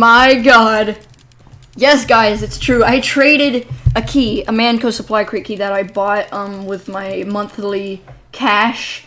My god. Yes, guys, it's true. I traded a key, a Mann Co. Supply Crate key that I bought um with my monthly cash.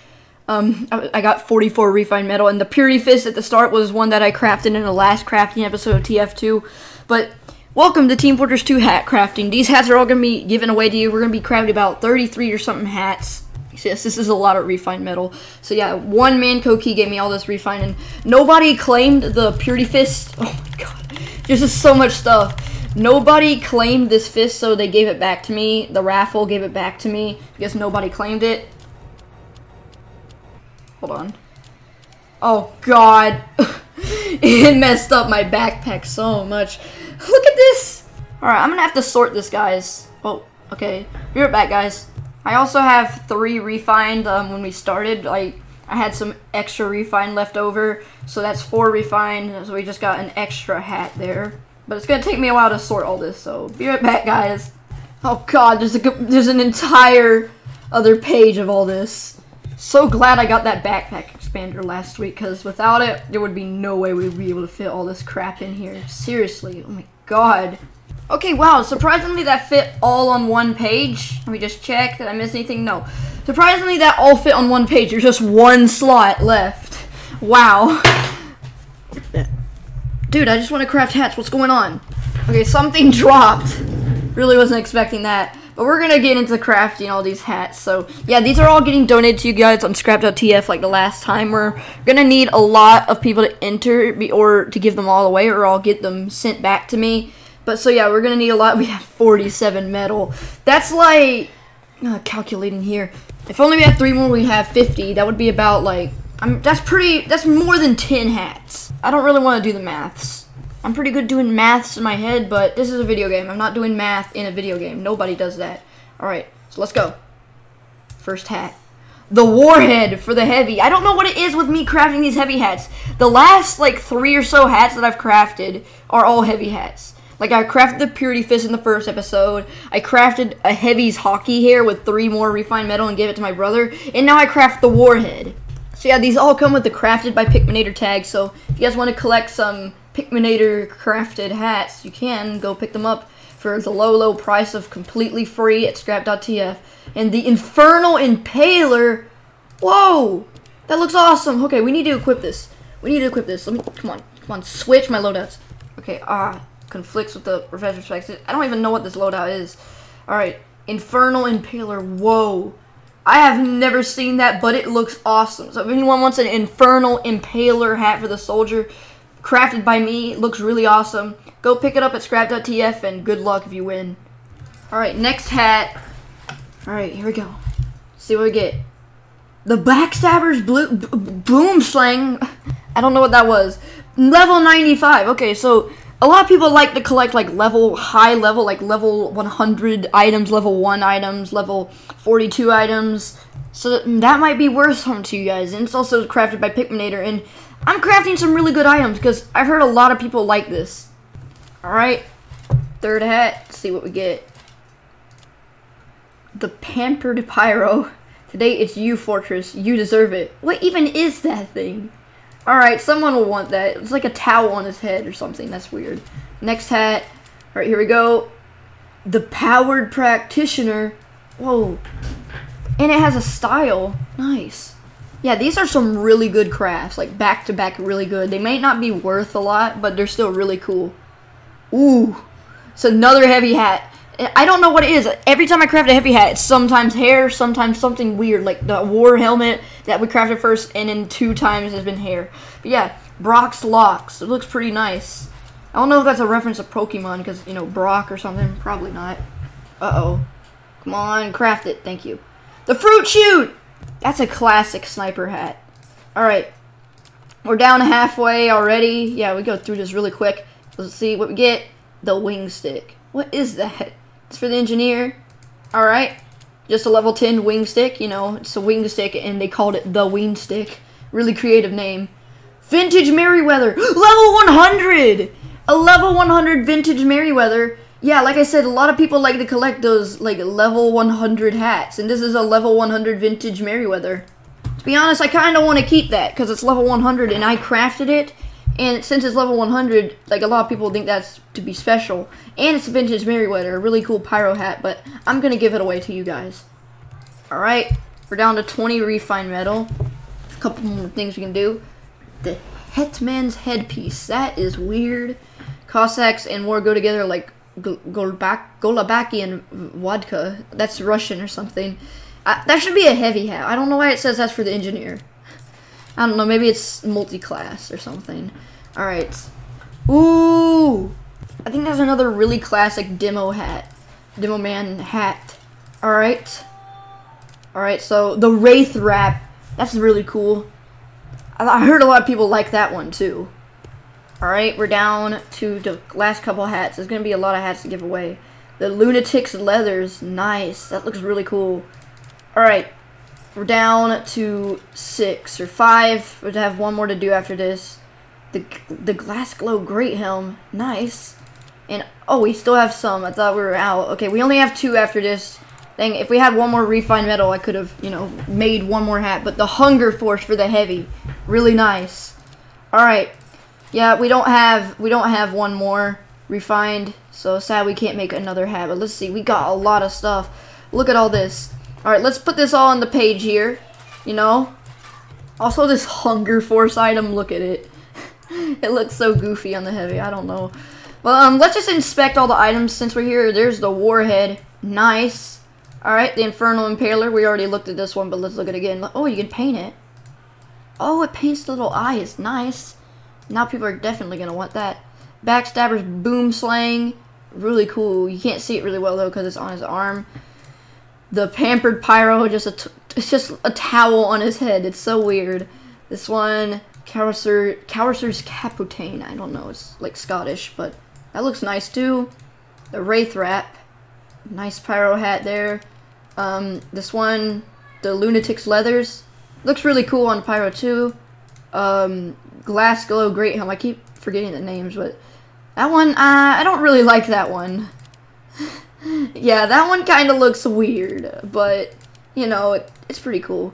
Um, I, I got 44 refined metal, and the Purity Fist at the start was one that I crafted in the last crafting episode of TF2. But welcome to Team Fortress 2 hat crafting. These hats are all going to be given away to you. We're going to be crafting about 33 or something hats. Yes, this is a lot of refined metal. So yeah, one man key gave me all this refined, and nobody claimed the Purity Fist. Oh my god, there's just so much stuff. Nobody claimed this fist, so they gave it back to me. The raffle gave it back to me because nobody claimed it. Hold on. Oh god. it messed up my backpack so much. Look at this. Alright, I'm gonna have to sort this, guys. Oh, okay. Be right back, guys. I also have three refined um, when we started. Like, I had some extra refined left over, so that's four refined. So we just got an extra hat there. But it's gonna take me a while to sort all this, so be right back, guys. Oh god, there's a there's an entire other page of all this. So glad I got that backpack expander last week, because without it, there would be no way we'd be able to fit all this crap in here. Seriously, oh my god. Okay, wow, surprisingly that fit all on one page. Let me just check, did I miss anything? No. Surprisingly that all fit on one page, there's just one slot left. Wow. Dude, I just want to craft hats. What's going on? Okay, something dropped. Really wasn't expecting that. But we're gonna get into crafting all these hats. So yeah, these are all getting donated to you guys on scrap.tf like the last time. We're gonna need a lot of people to enter or to give them all away or I'll get them sent back to me. But so yeah, we're gonna need a lot. We have 47 metal. That's like uh, calculating here. If only we had three more, we have 50. That would be about like I'm, that's pretty, that's more than 10 hats. I don't really want to do the maths. I'm pretty good doing maths in my head, but this is a video game. I'm not doing math in a video game. Nobody does that. Alright, so let's go. First hat. The warhead for the heavy. I don't know what it is with me crafting these heavy hats. The last, like, three or so hats that I've crafted are all heavy hats. Like, I crafted the Purity Fist in the first episode. I crafted a Heavy's hockey hair with three more refined metal and gave it to my brother. And now I craft the warhead. So yeah, these all come with the crafted by Pikminator tag. So if you guys want to collect some Pikminator crafted hats, you can go pick them up for the low, low price of completely free at scrap.tf. And the Infernal Impaler, whoa, that looks awesome. Okay, we need to equip this. We need to equip this. Let me, come on, come on, switch my loadouts. Okay, ah, conflicts with the Professor Specs. I don't even know what this loadout is. All right, Infernal Impaler, whoa. I have never seen that, but it looks awesome. So if anyone wants an Infernal Impaler hat for the soldier, crafted by me, looks really awesome, go pick it up at scrap.tf and good luck if you win. Alright, next hat. Alright, here we go. Let's see what we get. The Backstabber's Blue Boomslang. I don't know what that was. Level 95. Okay, so a lot of people like to collect like level high level like level 100 items level 1 items level 42 items. So that might be worth something to you guys. And it's also crafted by Pikminator. And I'm crafting some really good items because I've heard a lot of people like this. Alright. Third hat. Let's see what we get. The pampered pyro. Today it's you fortress. You deserve it. What even is that thing Alright, someone will want that. It's like a towel on his head or something. That's weird. Next hat. Alright, here we go. The Powdered Practitioner. Whoa. And it has a style. Nice. Yeah, these are some really good crafts. Like, back-to-back -back really good. They may not be worth a lot, but they're still really cool. Ooh. It's another heavy hat. I don't know what it is. Every time I craft a heavy hat, it's sometimes hair, sometimes something weird, like the war helmet that we crafted first, and then two times has been hair. But yeah, Brock's locks. It looks pretty nice. I don't know if that's a reference to Pokemon, because, you know, Brock or something. Probably not. Uh-oh. Come on, craft it. Thank you. The Fruit Shoot! That's a classic sniper hat. Alright. We're down halfway already. Yeah, we go through this really quick. Let's see what we get. The Wing Stick. What is that? It's for the engineer. Alright. Just a level 10 wing stick, you know, it's a wing stick and they called it the wing stick. Really creative name. Vintage Merryweather! level 100! A level 100 vintage Merryweather. Yeah, like I said, a lot of people like to collect those, like, level 100 hats. And this is a level 100 vintage Merryweather. To be honest, I kind of want to keep that because it's level 100 and I crafted it And since it's level 100, like a lot of people think that's to be special. And it's a vintage Merryweather, a really cool pyro hat, but I'm going to give it away to you guys. Alright, we're down to 20 refined metal. A couple more things we can do. The Hetman's headpiece. That is weird. Cossacks and war go together like Golbak, Golabaki and vodka. That's Russian or something. I, that should be a heavy hat. I don't know why it says that's for the engineer. I don't know. Maybe it's multi-class or something. All right. Ooh. I think that's another really classic demo hat. Demo man hat. All right. All right. So the Wraith wrap. That's really cool. I heard a lot of people like that one too. Alright, we're down to the last couple hats. There's going to be a lot of hats to give away. The Lunatics Leathers. Nice. That looks really cool. Alright. We're down to six or five. We have one more to do after this. The, the Glasgow Great Helm. Nice. And, oh, we still have some. I thought we were out. Okay, we only have two after this. Dang, if we had one more refined metal, I could have, you know, made one more hat. But the Hunger Force for the heavy. Really nice. Alright. Yeah, we don't have we don't have one more refined, so sad we can't make another hat. But let's see, we got a lot of stuff. Look at all this. Alright, let's put this all on the page here. You know? Also this Hunger Force item, look at it. it looks so goofy on the heavy, I don't know. Well, um, let's just inspect all the items since we're here. There's the Warhead. Nice. Alright, the Infernal Impaler. We already looked at this one, but let's look at it again. Oh, you can paint it. Oh, it paints the little eyes. Nice. Now people are definitely going to want that. Backstabber's Boomslang. Really cool. You can't see it really well, though, because it's on his arm. The Pampered Pyro, just a it's just a towel on his head. It's so weird. This one, Cowser, Cowerser's Caputaine. I don't know. It's like Scottish, but that looks nice, too. The Wraith Wrap. Nice pyro hat there. Um, this one, the Lunatics Leathers. Looks really cool on Pyro, too. Um, Glasgow Great Helm. I keep forgetting the names, but that one, uh, I don't really like that one. yeah, that one kind of looks weird, but, you know, it, it's pretty cool.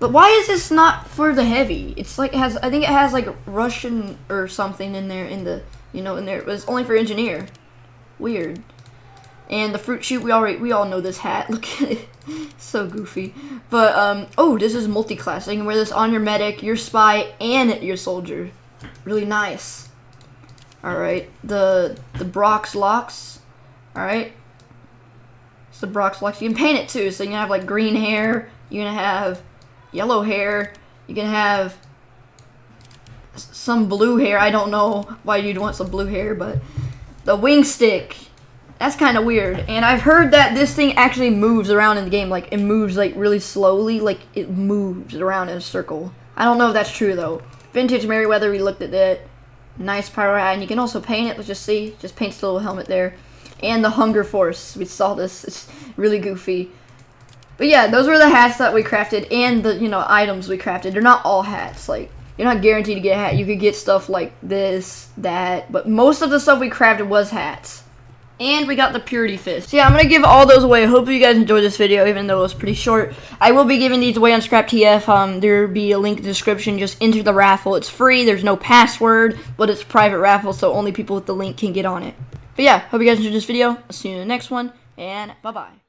But why is this not for the heavy? It's like it has, I think it has like Russian or something in there in the, you know, in there. It was only for engineer. Weird. And the fruit shoot, we already, we all know this hat. Look at it. so goofy. But, um, oh, this is multi-class. You can wear this on your medic, your spy, and your soldier. Really nice. Alright, the, the Brock's locks. Alright. The Brock's. You can paint it, too. So you can have, like, green hair. You're gonna have yellow hair. You can have some blue hair. I don't know why you'd want some blue hair, but the wing stick. That's kind of weird. And I've heard that this thing actually moves around in the game. Like, it moves, like, really slowly. Like, it moves around in a circle. I don't know if that's true, though. Vintage Merryweather, we looked at it. Nice pyro hat. And you can also paint it. Let's just see. Just paints the little helmet there. And the Hunger Force. We saw this. It's really goofy. But yeah, those were the hats that we crafted. And the, you know, items we crafted. They're not all hats. Like, you're not guaranteed to get a hat. You could get stuff like this, that. But most of the stuff we crafted was hats. And we got the Purity Fist. So yeah, I'm going to give all those away. Hope you guys enjoyed this video, even though it was pretty short. I will be giving these away on ScrapTF. Um, there will be a link in the description. Just enter the raffle. It's free. There's no password, but it's private raffle, so only people with the link can get on it. But yeah, hope you guys enjoyed this video. I'll see you in the next one, and bye-bye.